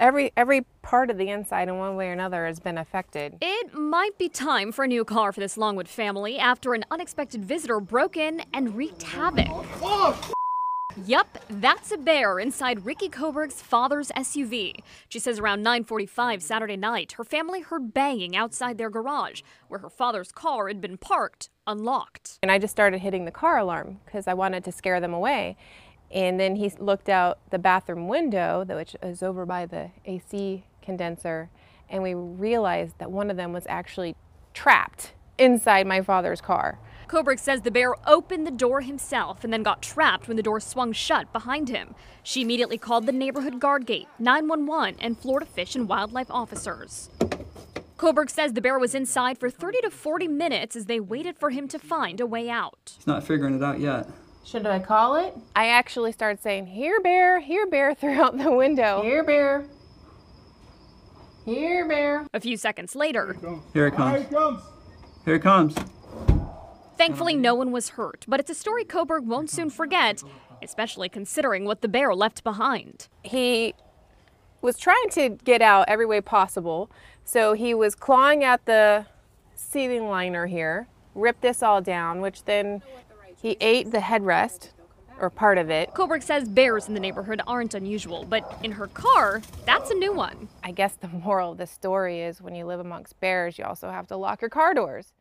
Every every part of the inside in one way or another has been affected. It might be time for a new car for this Longwood family after an unexpected visitor broke in and wreaked havoc. Yep, that's a bear inside Ricky Coburg's father's SUV. She says around 9:45 Saturday night, her family heard banging outside their garage, where her father's car had been parked, unlocked. And I just started hitting the car alarm because I wanted to scare them away. And then he looked out the bathroom window, which is over by the AC condenser, and we realized that one of them was actually trapped inside my father's car. Coburg says the bear opened the door himself and then got trapped when the door swung shut behind him. She immediately called the neighborhood guard gate, 911, and Florida Fish and Wildlife officers. Coburg says the bear was inside for 30 to 40 minutes as they waited for him to find a way out. He's not figuring it out yet. Should I call it? I actually started saying, Here, bear, here, bear, throughout the window. Here, bear. Here, bear. A few seconds later, Here it comes. Here it comes. Here it comes. thankfully no one was hurt, but it's a story Coburg won't soon forget, especially considering what the bear left behind. He was trying to get out every way possible. So he was clawing at the seating liner here, ripped this all down, which then he ate the headrest or part of it. Coburg says bears in the neighborhood aren't unusual, but in her car, that's a new one. I guess the moral of the story is when you live amongst bears, you also have to lock your car doors.